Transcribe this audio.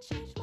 change